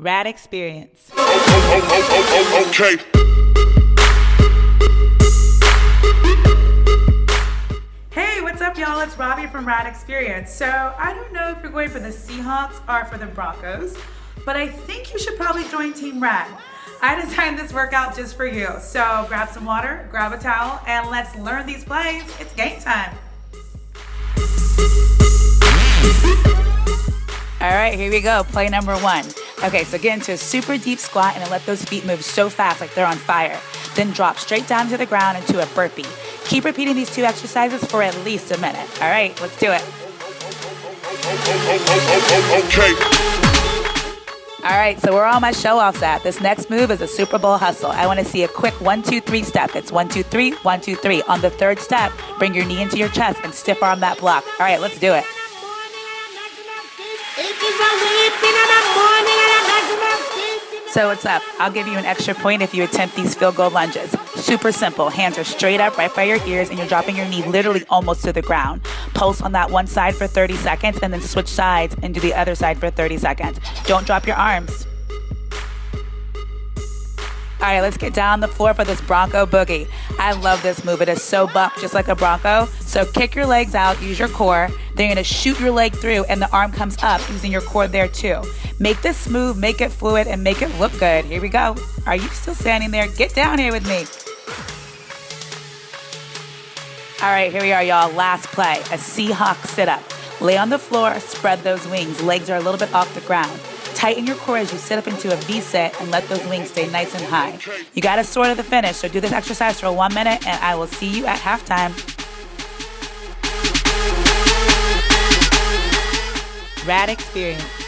Rad experience. Okay. Hey, what's up, y'all? It's Robbie from Rad Experience. So, I don't know if you're going for the Seahawks or for the Broncos, but I think you should probably join Team Rad. I designed this workout just for you. So, grab some water, grab a towel, and let's learn these plays. It's game time. All right, here we go. Play number one. Okay, so get into a super deep squat and then let those feet move so fast like they're on fire. Then drop straight down to the ground into a burpee. Keep repeating these two exercises for at least a minute. All right, let's do it. Okay. All right, so we're all my show offs at. This next move is a Super Bowl hustle. I want to see a quick one, two, three step. It's one, two, three, one, two, three. On the third step, bring your knee into your chest and stiff arm that block. All right, let's do it. So what's up? I'll give you an extra point if you attempt these field goal lunges. Super simple. Hands are straight up right by your ears and you're dropping your knee literally almost to the ground. Pulse on that one side for 30 seconds and then switch sides and do the other side for 30 seconds. Don't drop your arms. All right, let's get down the floor for this Bronco Boogie. I love this move. It is so buff, just like a Bronco. So kick your legs out, use your core. Then you're gonna shoot your leg through, and the arm comes up using your core there too. Make this smooth, make it fluid, and make it look good. Here we go. Are you still standing there? Get down here with me. All right, here we are, y'all. Last play a Seahawk sit up. Lay on the floor, spread those wings. Legs are a little bit off the ground. Tighten your core as you sit up into a V-set and let those wings stay nice and high. You got to sort of the finish, so do this exercise for one minute, and I will see you at halftime. Rad experience.